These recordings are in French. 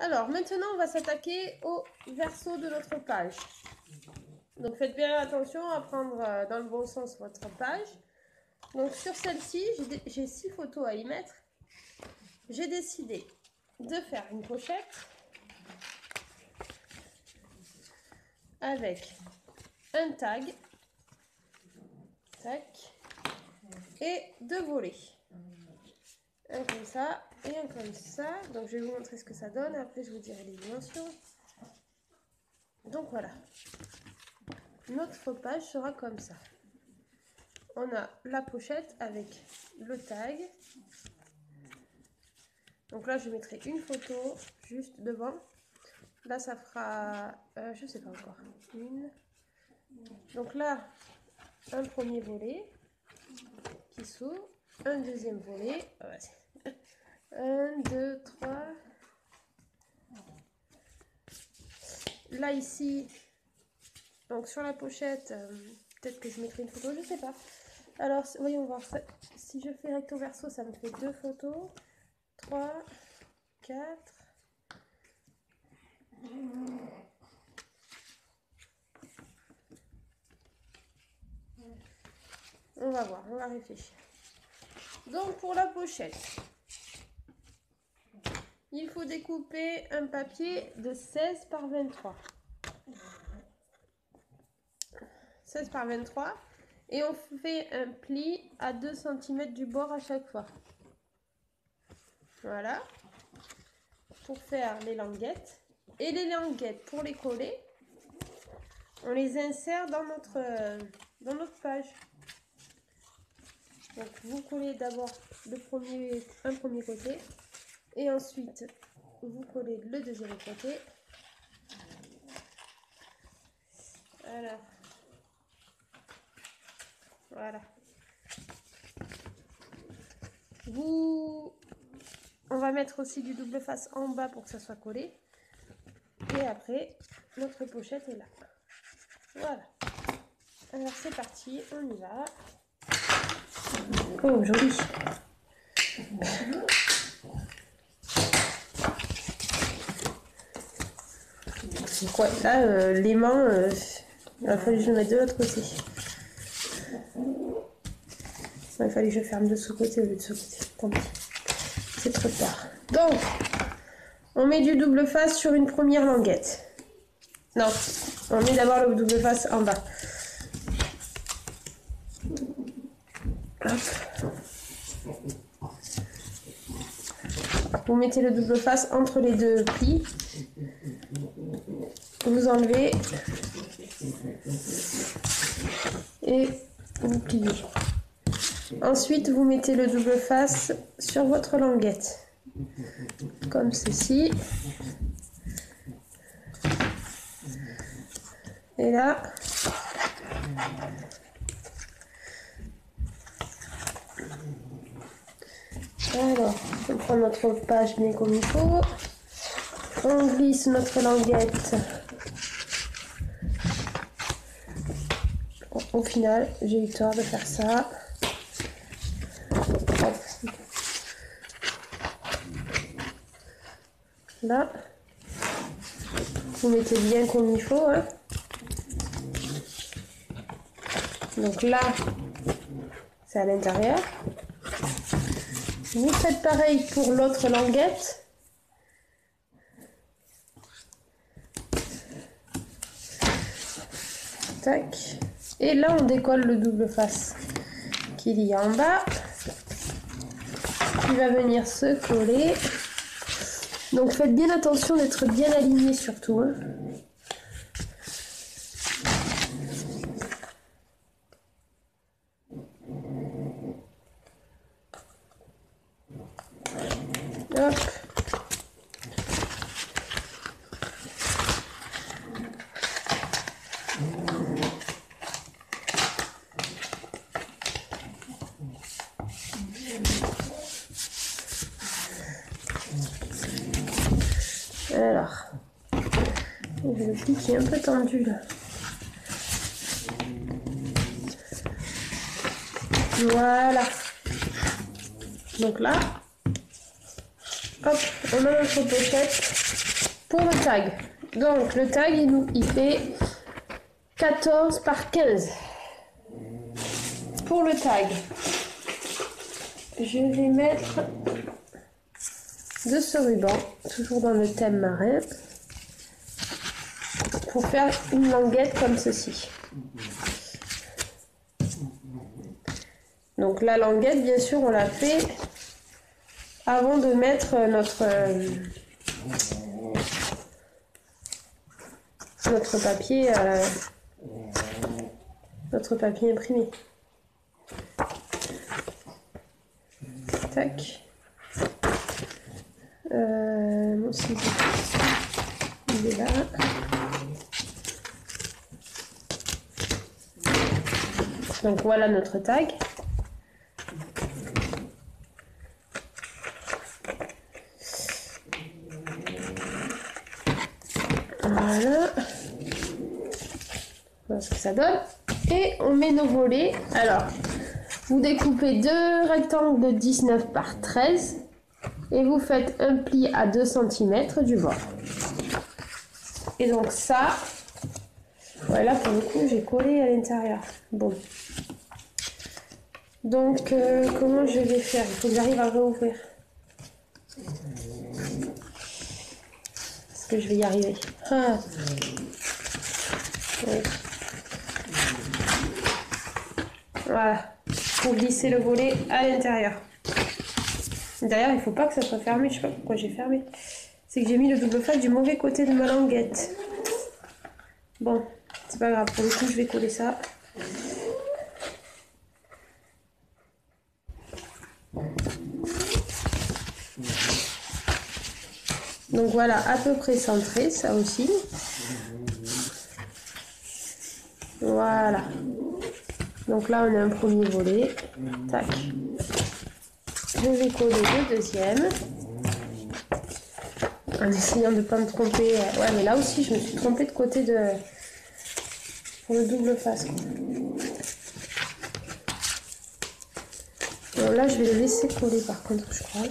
Alors, maintenant, on va s'attaquer au verso de notre page. Donc, faites bien attention à prendre euh, dans le bon sens votre page. Donc, sur celle-ci, j'ai six photos à y mettre. J'ai décidé de faire une pochette avec un tag, et deux volets. Un comme ça et un comme ça. Donc je vais vous montrer ce que ça donne. Après je vous dirai les dimensions. Donc voilà. Notre page sera comme ça. On a la pochette avec le tag. Donc là je mettrai une photo juste devant. Là ça fera, euh, je sais pas encore, une. Donc là, un premier volet qui s'ouvre, un deuxième volet. 1, 2, 3. Là, ici, donc sur la pochette, euh, peut-être que je mettrai une photo, je sais pas. Alors, voyons voir. Si je fais recto verso, ça me fait deux photos. 3, 4. On va voir, on va réfléchir. Donc pour la pochette, il faut découper un papier de 16 par 23. 16 par 23. Et on fait un pli à 2 cm du bord à chaque fois. Voilà. Pour faire les languettes. Et les languettes, pour les coller, on les insère dans notre, notre page. Donc vous collez d'abord le premier, un premier côté et ensuite vous collez le deuxième côté. Voilà. Voilà. Vous, on va mettre aussi du double face en bas pour que ça soit collé. Et après, notre pochette est là. Voilà. Alors c'est parti, on y va. Oh, joli. C'est quoi Là, euh, les mains, euh, il a fallu que je le mette de l'autre côté. il fallait que je ferme de ce côté au lieu de ce côté. Tant pis. C'est trop tard. Donc, on met du double face sur une première languette. Non, on met d'abord le double face en bas. Vous mettez le double face entre les deux plis. Vous enlevez et vous pliez. Ensuite, vous mettez le double face sur votre languette, comme ceci. Et là, alors, on prend notre page bien comme il faut. On glisse notre languette. Au final, j'ai eu tort de faire ça. Là, vous mettez bien comme il faut. Hein. Donc là, c'est à l'intérieur. Vous faites pareil pour l'autre languette. Tac. Et là, on décolle le double face qu'il y a en bas. Qui va venir se coller. Donc faites bien attention d'être bien aligné surtout. Hein. Alors, le pli qui est un peu tendu là. Voilà. Donc là, Hop, on a notre pochette pour le tag. Donc le tag, il, nous, il fait 14 par 15. Pour le tag, je vais mettre de ce ruban, toujours dans le thème marin, pour faire une languette comme ceci. Donc la languette, bien sûr, on la fait avant de mettre notre, notre papier notre papier imprimé. Tac. Euh, mon ciseau. Il est là. Donc voilà notre tag. Voilà. Voilà ce que ça donne. Et on met nos volets. Alors, vous découpez deux rectangles de 19 par 13 et vous faites un pli à 2 cm du bord. Et donc ça, voilà pour le coup j'ai collé à l'intérieur. Bon. Donc euh, comment je vais faire? Il faut que j'arrive à réouvrir. Est-ce que je vais y arriver ah. Voilà. Pour glisser le volet à l'intérieur. D'ailleurs, il faut pas que ça soit fermé. Je sais pas pourquoi j'ai fermé. C'est que j'ai mis le double face du mauvais côté de ma languette. Bon, c'est pas grave. Pour le coup, je vais coller ça. Donc voilà, à peu près centré, ça aussi. Voilà. Donc là, on a un premier volet. Tac. Je vais coller le deuxième. En essayant de ne pas me tromper. Ouais, mais là aussi, je me suis trompée de côté de... Pour le double face. Là, je vais le laisser coller par contre, je crois.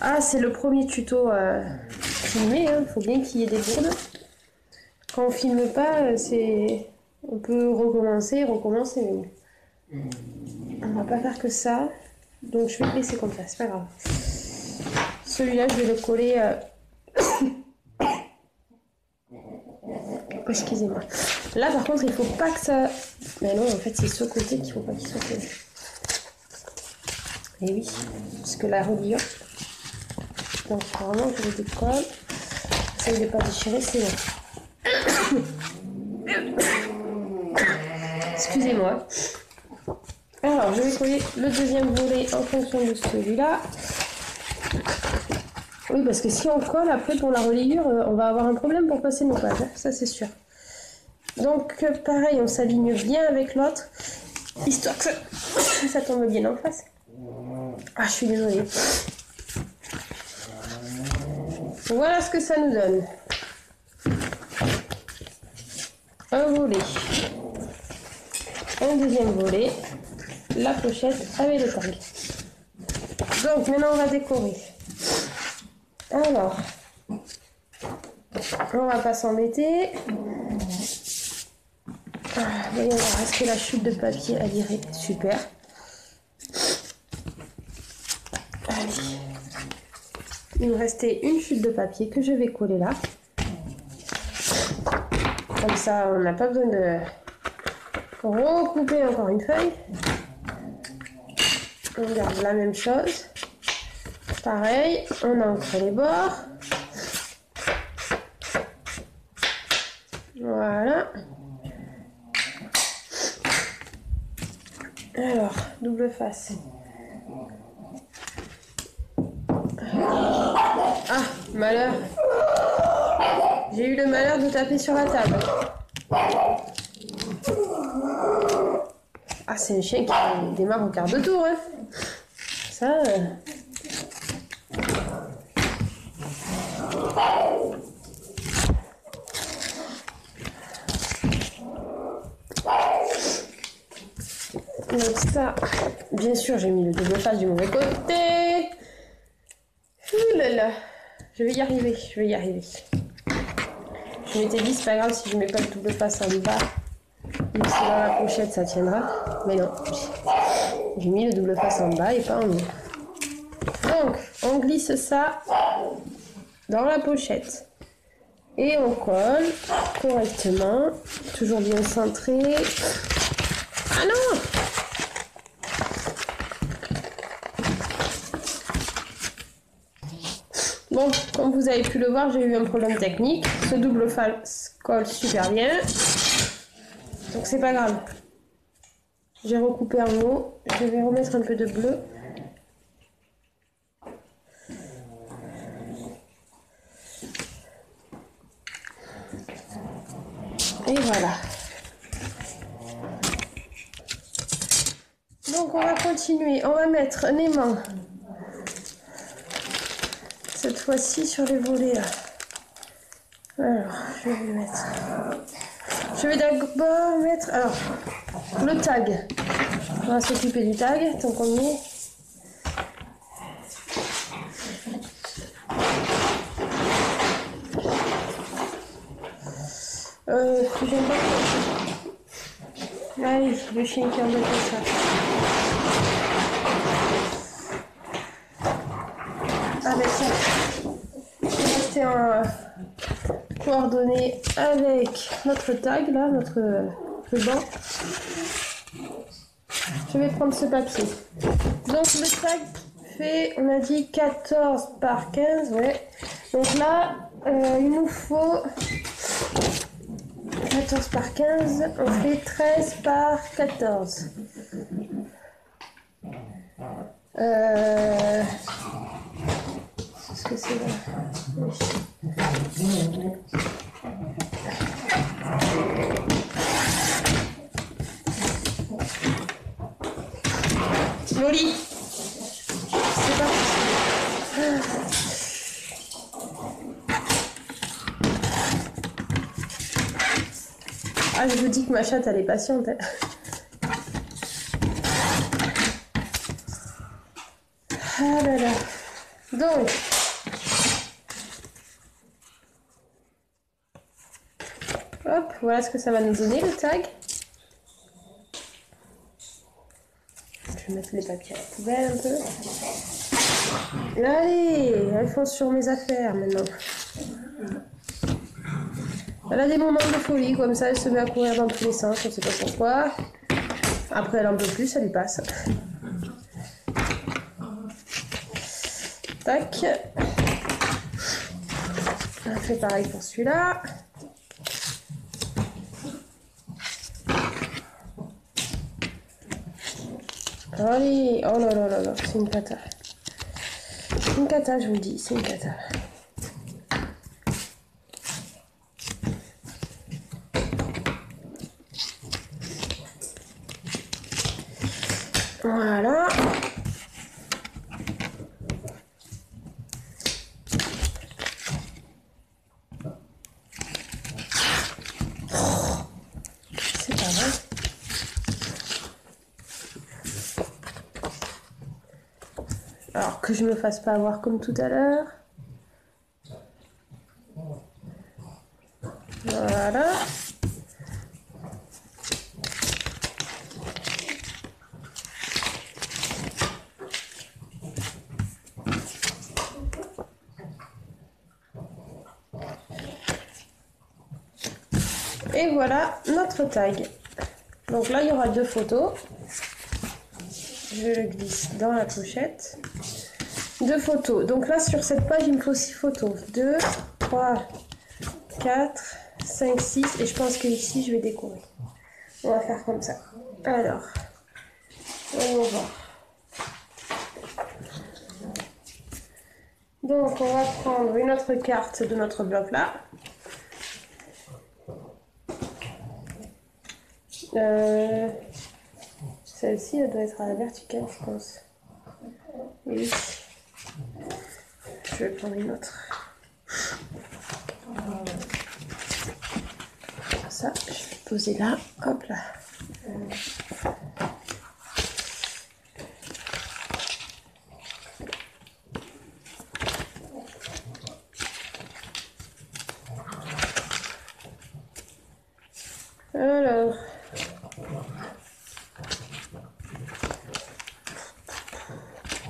Ah, c'est le premier tuto euh, filmé. Il hein. faut bien qu'il y ait des bourdes. Quand on filme pas, euh, c'est on peut recommencer, recommencer. On va pas faire que ça. Donc je vais le laisser comme ça, c'est pas grave. Celui-là, je vais le coller. Euh, excusez-moi. Là, par contre, il faut pas que ça. Mais non, en fait, c'est ce côté qu'il faut pas qu'il soit collé. Et oui, parce que la reliure. Donc, vraiment, je le décolle. Essaye de pas déchirer, c'est bon. Excusez-moi. Alors, je vais coller le deuxième volet en fonction de celui-là. Oui, parce que si on colle, après pour la reliure, euh, on va avoir un problème pour passer nos pages. Hein, ça, c'est sûr. Donc, euh, pareil, on s'aligne bien avec l'autre, histoire que ça, tombe bien en face. Ah, je suis désolée. Voilà ce que ça nous donne. Un volet un deuxième volet, la pochette avec le tag. Donc maintenant on va décorer. Alors, on va pas s'embêter. Ah, voyons voir, est-ce que la chute de papier a viré Super. Allez. Il me restait une chute de papier que je vais coller là. Comme ça, on n'a pas besoin de recouper encore une feuille. On garde la même chose. Pareil, on encre les bords. Voilà. Alors, double face. Ah, malheur. J'ai eu le malheur de taper sur la table. Ah, c'est un chien qui démarre au quart de tour, hein. Euh. Donc ça, bien sûr, j'ai mis le double face du mauvais côté. Ouh là là. Je vais y arriver, je vais y arriver. Je m'étais dit, c'est pas grave si je mets pas le double face en bas. Même si dans la pochette ça tiendra. Mais non. J'ai mis le double face en bas et pas en haut. Donc, on glisse ça dans la pochette. Et on colle correctement. Toujours bien centré. Ah non Bon, comme vous avez pu le voir, j'ai eu un problème technique. Ce double face colle super bien. Donc c'est pas grave. J'ai recoupé en haut. Je vais remettre un peu de bleu. Et voilà. Donc on va continuer. On va mettre un aimant. Cette fois-ci sur les volets. Alors, je vais mettre. Je vais d'abord mettre alors le tag. On va s'occuper du tag tant qu'on est. Euh, j'aime pas. Allez, le chien qui embête ça. Ah ben ça. Je vais en avec notre tag là, notre ruban. Je vais prendre ce papier. Donc le tag fait, on a dit 14 par 15, ouais. Donc là, euh, il nous faut 14 par 15, on fait 13 par 14. Euh... C'est là. Loli C'est Ah, je vous dis que ma chatte, elle est patiente. Ah là là. Donc. Hop, voilà ce que ça va nous donner le tag. Je vais mettre les papiers à la poubelle un peu. Allez, elle fonce sur mes affaires maintenant. Elle a des moments de folie, comme ça, elle se met à courir dans tous les sens, on sait pas pourquoi. Après, elle en peut plus, ça lui passe. Tac. On fait pareil pour celui-là. Allez, oh là là là là, c'est une cata. Une cata, je vous dis, c'est une cata. Voilà. C'est pas vrai. Alors que je me fasse pas avoir comme tout à l'heure. Voilà. Et voilà notre tag. Donc là, il y aura deux photos. Je le glisse dans la pochette. Photos. Donc là, sur cette page, il me faut six photos. 2, 3, 4, 5, 6. Et je pense que ici, je vais décorer. On va faire comme ça. Alors, on va. Donc, on va prendre une autre carte de notre bloc là. Euh, Celle-ci, elle doit être à la verticale, je pense. Oui je vais prendre une autre. Ça, je vais poser là. Hop là. Alors.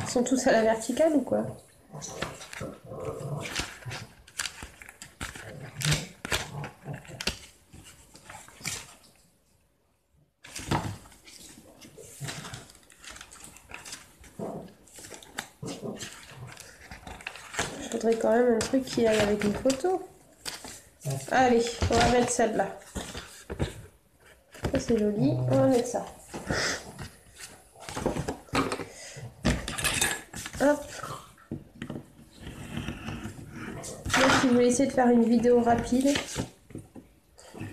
Ils sont tous à la verticale ou quoi? Quand même un truc qui aille avec une photo. Allez, on va mettre celle-là. Ça c'est joli, on va mettre ça. Hop. Moi, je voulais essayer de faire une vidéo rapide.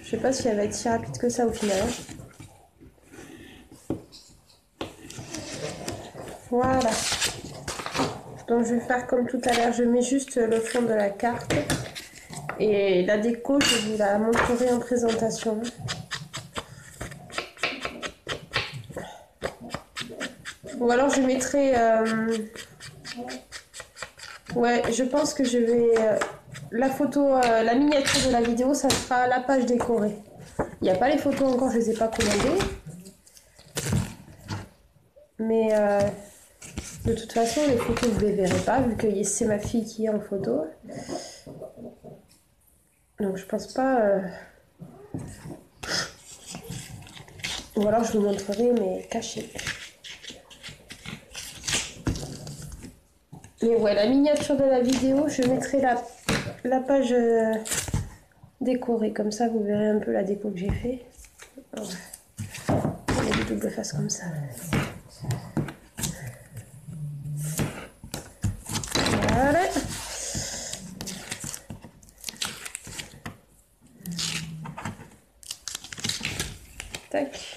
Je sais pas si elle va être si rapide que ça au final. Voilà. Donc je vais faire comme tout à l'heure, je mets juste le fond de la carte. Et la déco, je vous la montrerai en présentation. Ou alors je mettrai... euh, Ouais, je pense que je vais... euh, La photo, euh, la miniature de la vidéo, ça sera la page décorée. Il n'y a pas les photos encore, je les ai pas commandées. Mais de toute façon, les photos, vous les verrez pas, vu que c'est ma fille qui est en photo. Donc je pense pas... euh, Ou alors je vous montrerai, mais caché. Mais ouais, la miniature de la vidéo, je mettrai la, page euh, décorée. Comme ça, vous verrez un peu la déco que j'ai fait. Ouais. On met des double face comme ça. Voilà. Tac.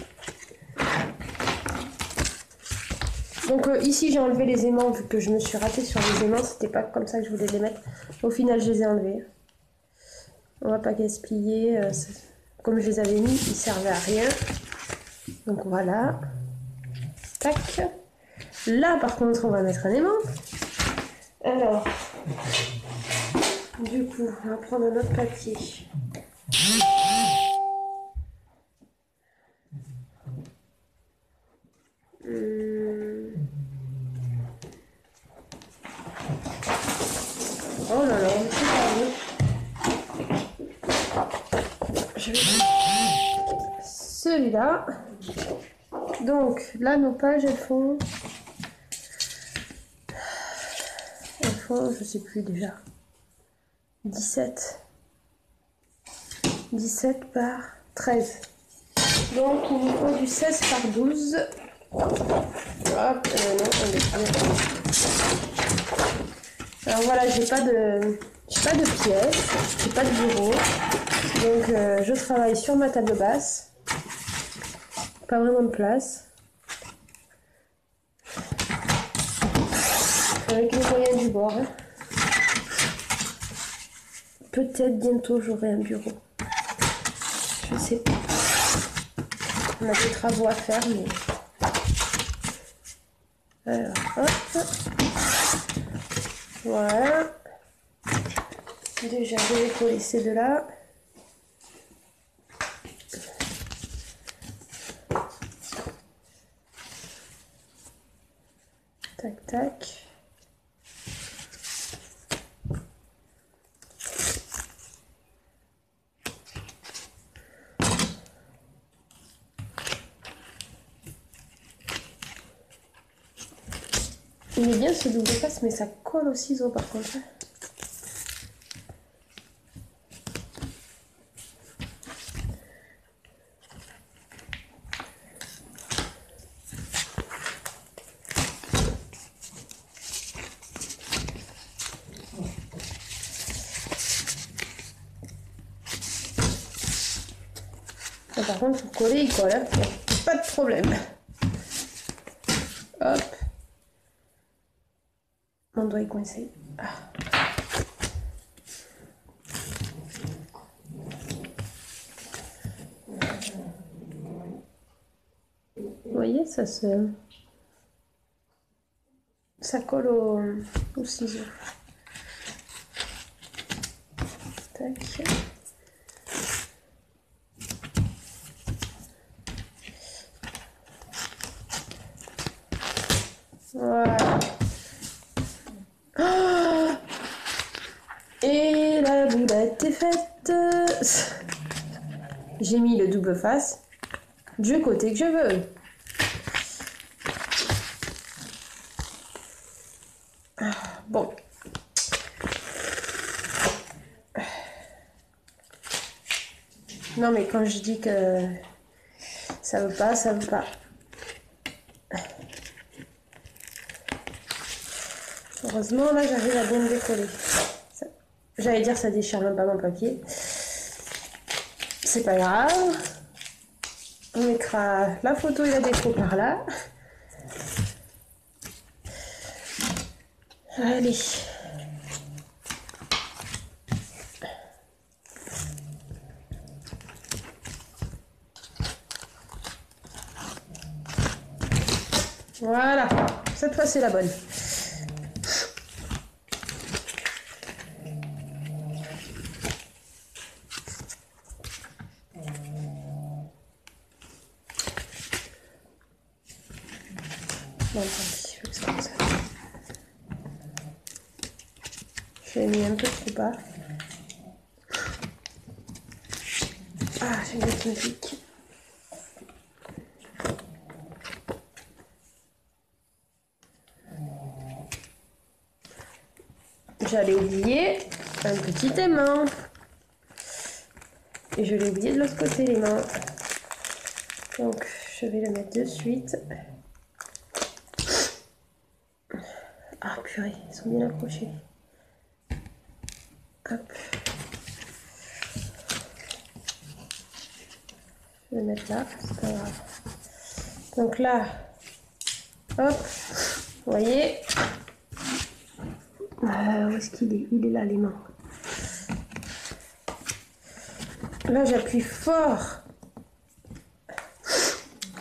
Donc euh, ici j'ai enlevé les aimants vu que je me suis ratée sur les aimants, c'était pas comme ça que je voulais les mettre. Au final je les ai enlevés. On va pas gaspiller. euh, comme je les avais mis, ils servaient à rien. Donc voilà. Tac. Là par contre on va mettre un aimant. Alors. Du coup, on va prendre un autre papier. Hum. Oh là là, c'est pas vrai. Je vais Donc là, nos pages, elles font. Elles font, je sais plus déjà. 17. 17 par 13. Donc il nous faut du 16 par 12. Hop, euh. Alors voilà, j'ai pas de, j'ai pas de pièces, j'ai pas de bureau, donc euh, je travaille sur ma table basse. Pas vraiment de place. Avec les moyens du bord. Peut-être bientôt j'aurai un bureau. Je sais pas. On a des travaux à faire, mais. Alors, hop. Voilà. Déjà, je vais coller ces deux-là. Tac, tac. Il est bien ce double face, mais ça colle au ciseau par contre. Par contre, pour coller, il colle. Pas de problème. Hop. Mon doigt est coincé. Ah. Vous voyez, ça se... Ça colle au, au ciseau. Voilà. Et la boulette est faite. J'ai mis le double face du côté que je veux. Bon. Non mais quand je dis que ça veut pas, ça veut pas. Heureusement là j'arrive à bien me décoller. J'allais dire ça déchire même pas mon papier. C'est pas grave. On mettra la photo et la déco par là. Allez. Voilà, cette fois c'est la bonne. J'ai mis un peu trop bas. Ah, j'ai une pique. J'allais oublier un petit aimant. Et je l'ai oublié de l'autre côté, les mains. Donc, je vais le mettre de suite. Ah, ils sont bien accrochés. Hop. Je vais le mettre là, c'est pas grave. Donc là, hop, vous voyez. Euh, où est-ce qu'il est? Il est là, les mains. Là, j'appuie fort.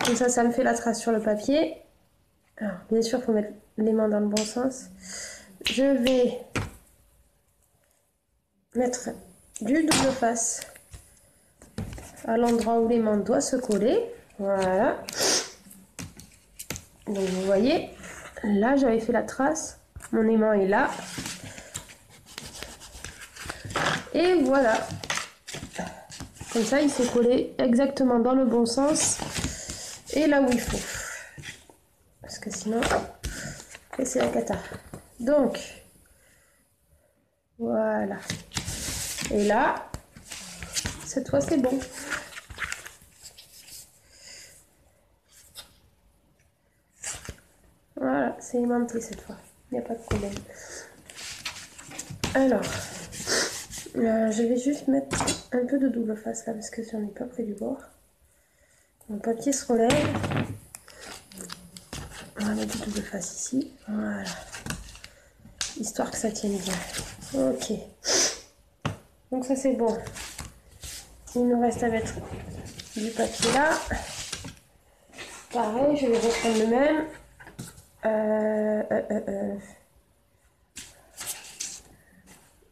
Comme ça, ça me fait la trace sur le papier. Alors, bien sûr, il faut mettre les mains dans le bon sens. Je vais mettre du double face à l'endroit où les mains doivent se coller. Voilà. Donc vous voyez, là j'avais fait la trace. Mon aimant est là. Et voilà. Comme ça, il s'est collé exactement dans le bon sens et là où il faut. Que sinon, c'est la cata. Donc, voilà. Et là, cette fois, c'est bon. Voilà, c'est aimanté cette fois. Il n'y a pas de problème. Alors, euh, je vais juste mettre un peu de double face là parce que j'en ai pas près du bord. Mon papier se relève. On va mettre du double face ici. Voilà. Histoire que ça tienne bien. Ok. Donc ça c'est bon. Il nous reste à mettre du papier là. Pareil, je vais reprendre le même. Euh, euh, euh,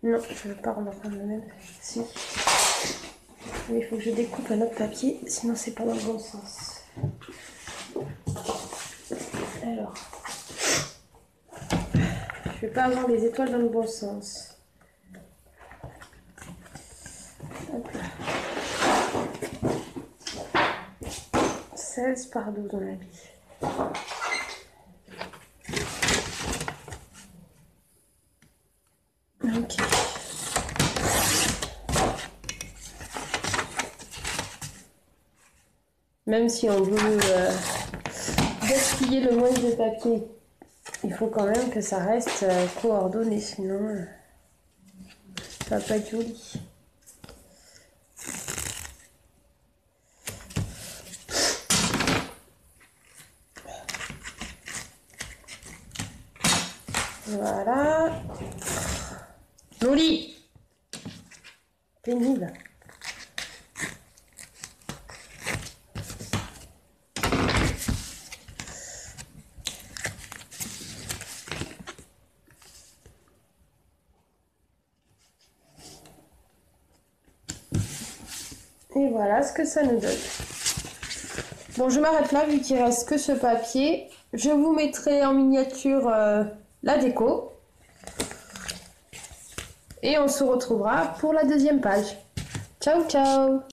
non, je ne veux pas reprendre le même. Si. il faut que je découpe un autre papier, sinon c'est pas dans le bon sens. Alors. Je vais pas avoir les étoiles dans le bon sens. 16 par 12 on a mis. Ok. Même si on veut le moins de papier, il faut quand même que ça reste euh, coordonné, sinon euh, ça va pas être joli. Voilà. Joli. Pénible. Et ce que ça nous donne. Bon, je m'arrête là vu qu'il reste que ce papier. Je vous mettrai en miniature euh, la déco. Et on se retrouvera pour la deuxième page. Ciao ciao